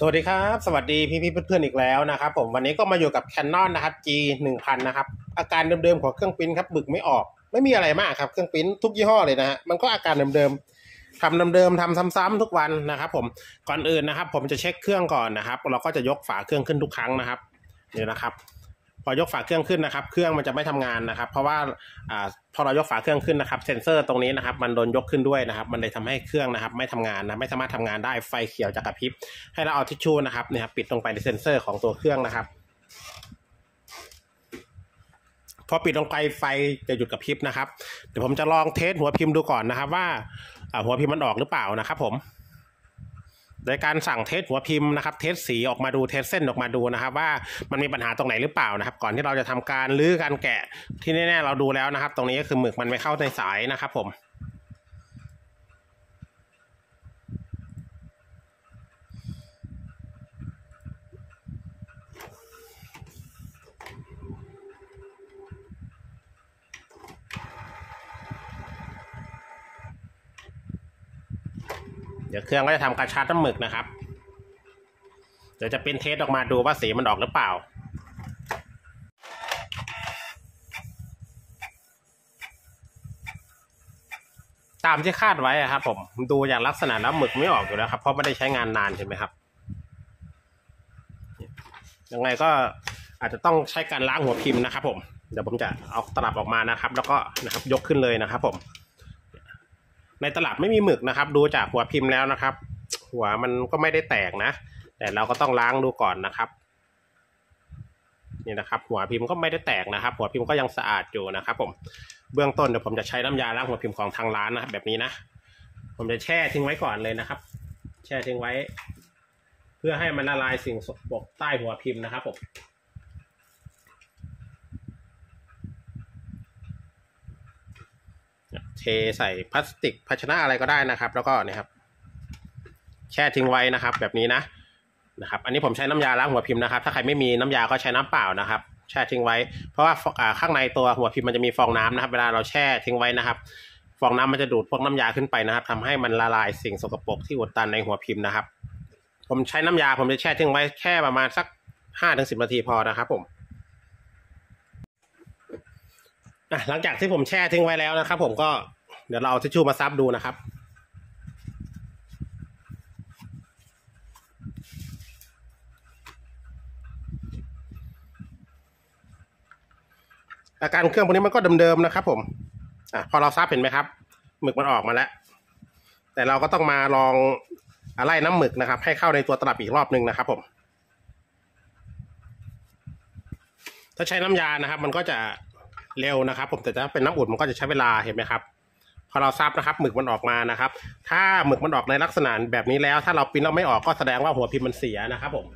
สวัสดีครับ สวัสดีพี่พี่เพื่อนๆอีกแล้วนะครับ ผมวันนี้ก็มาอยู่กับ Canon นะครับ G 1 0 0 0นะครับ อาการเดิมๆของเครื่องปิ้นครับบึกไม่ออก ไม่มีอะไรมากครับเครื่องปิ้นทุกยี่ห้อเลยนะฮะมันก็อาการเดิมๆทำเดิมๆทำซ้ำๆทุกวันนะครับ ผมก่อนอื่นนะครับ ผมจะเช็คเครื่องก่อนนะครับ เราก็จะยกฝาเครื่องขึ้นทุกครั้งนะครับนี่นะครับ พอยกฝาเครื่องขึ้นนะครับ เครื่องมันจะไม่ทำงานนะครับ เพราะว่าอ่าพอเรายกฝาเครื่องขึ้นนะครับ เซ็นเซอร์ตรงนี้นะครับ มันโดนยกขึ้นด้วยนะครับ มันเลยทำให้เครื่องนะครับ ไม่ทำงานนะไม่สามารถทำงานได้ไฟเขียวจะกระพริบให้เราเอาทิชชู่นะครับเนี่ยปิดลงไปในเซ็นเซอร์ของตัวเครื่องนะครับพอปิดลงไปไฟจะหยุดกระพริบนะครับ เดี๋ยวผมจะลอง test หัวพิมพ์ดูก่อนนะครับ ว่าหัวพิมพ์มันออกหรือเปล่านะครับผม โดยการสั่ง test หัวพิมพ์นะครับ test สีออกมาดู test เส้นออกมาดูนะครับ ว่ามันมีปัญหาตรงไหนหรือเปล่านะครับ ก่อนที่เราจะทำการรื้อการแกะที่แน่ๆเราดูแล้วนะครับ ตรงนี้ก็คือหมึกมันไม่เข้าในสายนะครับผม ดี๋ยวเครื่องก็จะทำการชาร์จน้ำหมึกนะครับ เดี๋ยวจะเป็นเทสออกมาดูว่าสีมันออกหรือเปล่าตามที่คาดไว้ครับผมดูอย่างลักษณะแล้วหมึกไม่ออกอยู่แล้วครับ เพราะไม่ได้ใช้งานนานใช่ไหมครับยังไงก็อาจจะต้องใช้การล้างหัวพิมพ์นะครับ ผมเดี๋ยวผมจะเอาตลับออกมานะครับ แล้วก็นะครับยกขึ้นเลยนะครับ ผม ในตลับไม่มีหมึกนะครับ ดูจากหัวพิมพ์แล้วนะครับ หัวมันก็ไม่ได้แตกนะ แต่เราก็ต้องล้างดูก่อนนะครับนี่นะครับ หัวพิมพ์ก็ไม่ได้แตกนะครับ หัวพิมพ์ก็ยังสะอาดอยู่นะครับผมเบื้องต้นเดี๋ยวผมจะใช้น้ำยาล้างหัวพิมพ์ของทางร้านนะครับแบบนี้นะผมจะแช่ทิ้งไว้ก่อนเลยนะครับ แช่ทิ้งไว้ เพื่อให้มันละลายสิ่งสกปรกใต้หัวพิมพ์นะครับผม เท ใส่พลาสติกภาชนะอะไรก็ได้นะครับ แล้วก็เนี่ยครับ แช่ทิ้งไว้นะครับ แบบนี้นะนะครับ อันนี้ผมใช้น้ำยาล้างหัวพิมพ์นะครับ ถ้าใครไม่มีน้ำยาก็ใช้น้ำเปล่านะครับ แช่ทิ้งไว้ เพราะว่าอ่าข้างในตัวหัวพิมพ์มันจะมีฟองน้ำนะครับ เวลาเราแช่ทิ้งไว้นะครับฟองน้ำมันจะดูดพวกน้ำยาขึ้นไปนะครับทำให้มันละลายสิ่งสกปรกที่อุดตันในหัวพิมพ์นะครับ ผมใช้น้ำยาผมจะแช่ทิ้งไว้แค่ประมาณสักห้าถึงสิบนาทีพอนะครับ ผมอะหลังจากที่ผมแช่ทิ้งไว้แล้วนะครับ ผมก็ เดี๋ยวเราเอาทิชชู่มาซับดูนะครับ อาการเครื่องพวกนี้มันก็เดิมๆนะครับ ผมอะพอเราซับเห็นไหมครับหมึกมันออกมาแล้ว แต่เราก็ต้องมาลองอไล่น้ำหมึกนะครับ ให้เข้าในตัวตลับอีกรอบหนึ่งนะครับผมถ้าใช้น้ำยานะครับ มันก็จะเร็วนะครับ ผมแต่ถ้าเป็นน้ำอุ่นมันก็จะใช้เวลาเห็นไหมครับ พอเราซับนะครับหมึกมันออกมานะครับ ถ้าหมึกมันออกในลักษณะแบบนี้แล้ว ถ้าเราปิ้นเราไม่ออกก็แสดงว่าหัวพิมพ์มันเสียนะครับผม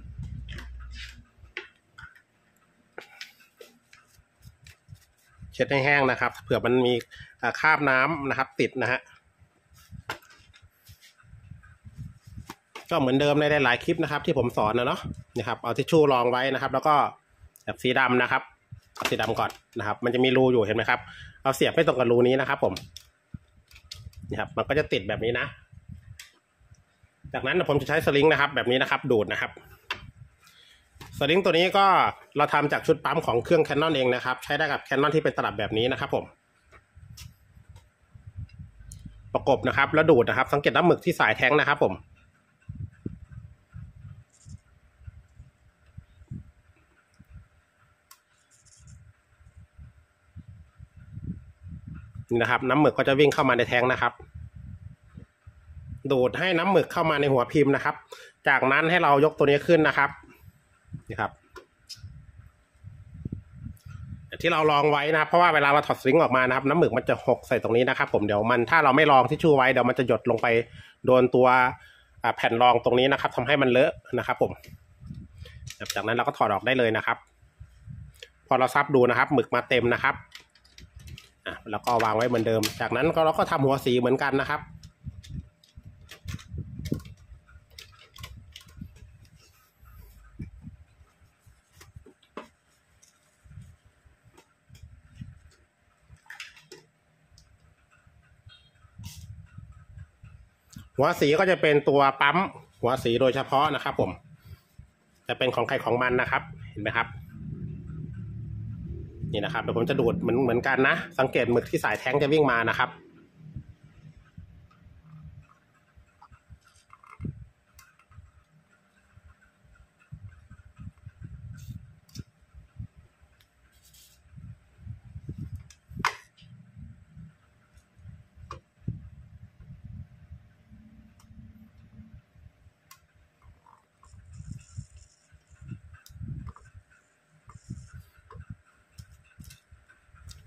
เช็ดให้แห้งนะครับเผื่อมันมีคราบน้ำนะครับ ติดนะฮะก็เหมือนเดิมในหลายๆคลิปนะครับ ที่ผมสอนนะเนาะนะครับเอาทิชชู่รองไว้นะครับ แล้วก็แบบสีดำนะครับสีดำก่อนนะครับ มันจะมีรูอยู่เห็นไหมครับ เอาเสียบให้ตรงกับรูนี้นะครับผม นะครับมันก็จะติดแบบนี้นะ จากนั้นผมจะใช้สลิงนะครับ แบบนี้นะครับ ดูดนะครับสลิงตัวนี้ก็เราทำจากชุดปั๊มของเครื่องแคนนอนเองนะครับ ใช้ได้กับแคนนอนที่เป็นตลับแบบนี้นะครับ ผม ประกบนะครับแล้วดูดนะครับ สังเกตน้ำหมึกที่สายแท้งนะครับ ผม นี่นะครับ น้ำหมึกก็จะวิ่งเข้ามาในแท้งนะครับ ดูดให้น้ำหมึกเข้ามาในหัวพิมพ์นะครับ จากนั้นให้เรายกตัวนี้ขึ้นนะครับนี่ครับที่เราลองไว้นะเพราะว่าเวลาเราถอดสลิงออกมานะครับ น้ำหมึกมันจะหกใส่ตรงนี้นะครับ ผมเดี๋ยวมันถ้าเราไม่ลองที่ชูไว้เดี๋ยวมันจะหยดลงไปโดนตัวแผ่นรองตรงนี้นะครับทำให้มันเลอะนะครับ ผม จากนั้นเราก็ถอดออกได้เลยนะครับ พอเราซับดูนะครับ หมึกมาเต็มนะครับ แล้วก็วางไว้เหมือนเดิม จากนั้นก็เราก็ทำหัวสีเหมือนกันนะครับ หัวสีก็จะเป็นตัวปั๊มหัวสีโดยเฉพาะนะครับผม จะเป็นของใครของมันนะครับ เห็นไหมครับ นี่นะครับเดี๋ยวผมจะดูดเหมือนเหมือนกันนะ สังเกตหมึกที่สายแท้งจะวิ่งมานะครับ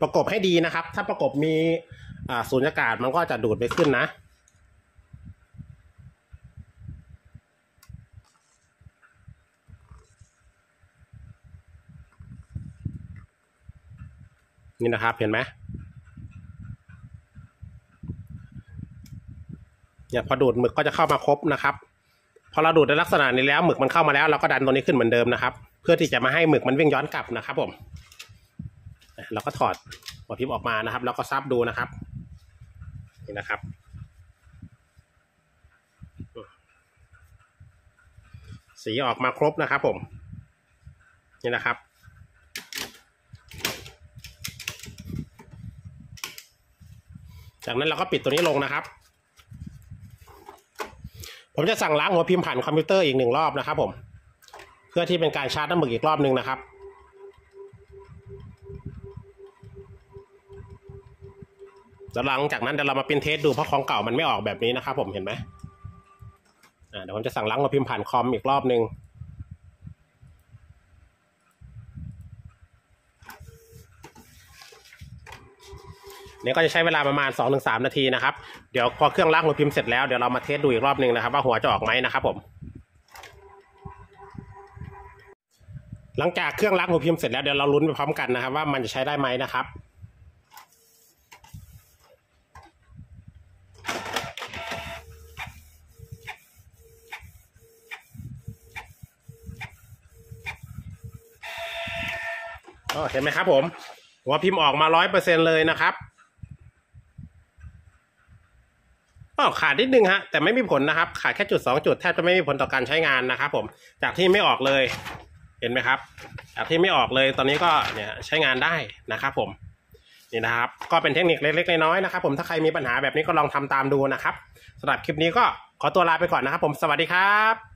ประกบให้ดีนะครับ ถ้าประกบมีอ่าสูญญากาศมันก็จะดูดไปขึ้นนะนี่นะครับเห็นไหมเนี่ยพอดูดหมึกก็จะเข้ามาครบนะครับพอเราดูดในลักษณะนี้แล้วหมึกมันเข้ามาแล้วเราก็ดันตัวนี้ขึ้นเหมือนเดิมนะครับ เพื่อที่จะมาให้หมึกมันวิ่งย้อนกลับนะครับผม เราก็ถอดหัวพิมพ์ออกมานะครับ แล้วก็ซับดูนะครับ นี่นะครับ สีออกมาครบนะครับผม นี่นะครับจากนั้นเราก็ปิดตัวนี้ลงนะครับ ผมจะสั่งล้างหัวพิมพ์ผ่านคอมพิวเตอร์อีกหนึ่งรอบนะครับผม เพื่อที่เป็นการชาร์จน้ำหมึกอีกรอบหนึ่งนะครับ แล้วหลังจากนั้นเดี๋ยวเรามาเป็น test ดูเพราะของเก่ามันไม่ออกแบบนี้นะครับผมเห็นไหมเดี๋ยวผมจะสั่งล้างหัวพิมพ์ผ่านคอมอีกรอบหนึ่งเนี่ยก็จะใช้เวลาประมาณ 2-3 นาทีนะครับ เดี๋ยวพอเครื่องล้างหัวพิมพ์เสร็จแล้วเดี๋ยวเรามาเทสดูอีกรอบหนึ่งนะครับ ว่าหัวจะออกไหมนะครับผม หลังจากเครื่องล้างหัวพิมพ์เสร็จแล้วเดี๋ยวเราลุ้นไปพร้อมกันนะครับ ว่ามันจะใช้ได้ไหมนะครับ เห็นไหมครับ ผม หัวพิมพ์ออกมาร้อยเปอร์เซ็นเลยนะครับก็ขาดนิดนึงฮะแต่ไม่มีผลนะครับ ขาดแค่จุดสองจุดแทบจะไม่มีผลต่อการใช้งานนะครับ ผมจากที่ไม่ออกเลย เห็นไหมครับ จากที่ไม่ออกเลยตอนนี้ก็เนี่ยใช้งานได้นะครับ ผมนี่นะครับ ก็เป็นเทคนิคเล็กๆน้อยๆนะครับ ผมถ้าใครมีปัญหาแบบนี้ก็ลองทำตามดูนะครับสำหรับคลิปนี้ก็ขอตัวลาไปก่อนนะครับ ผมสวัสดีครับ